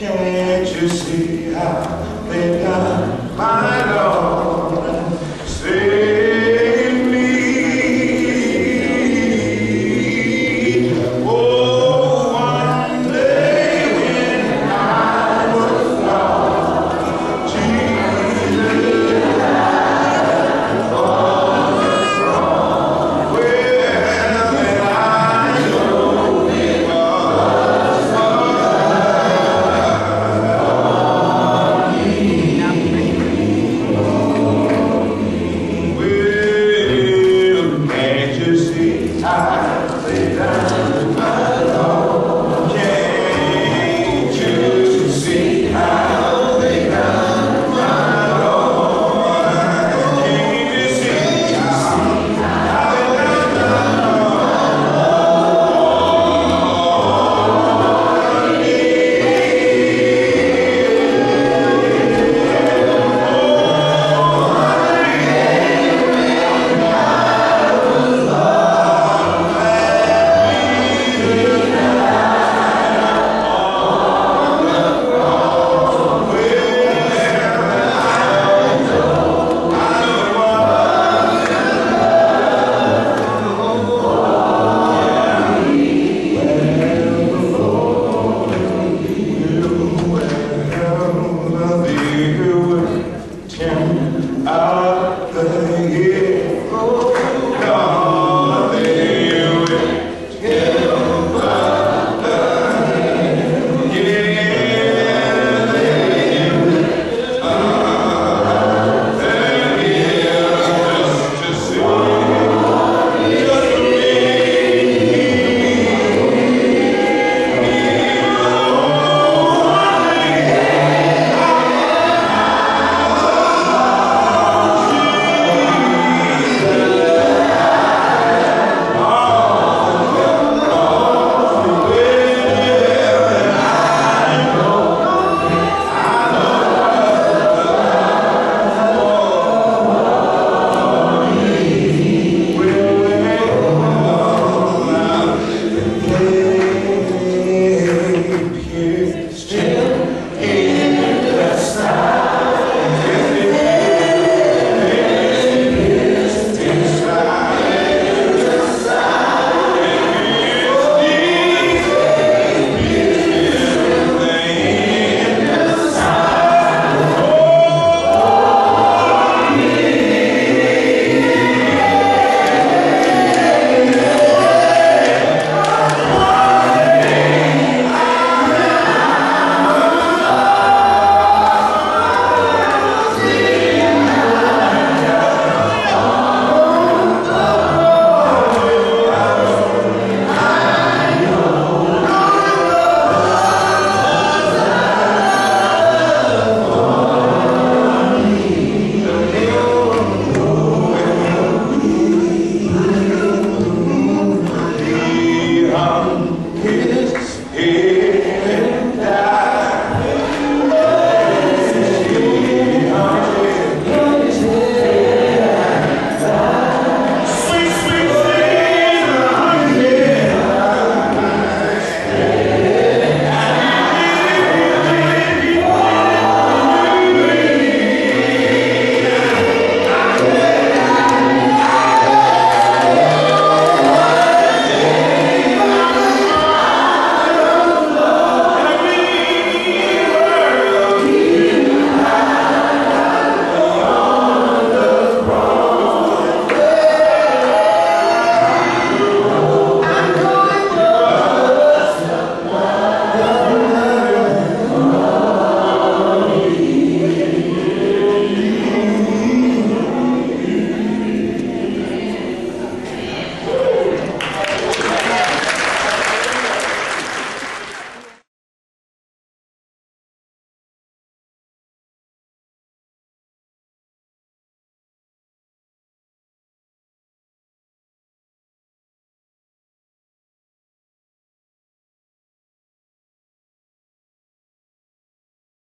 Can't you see how they done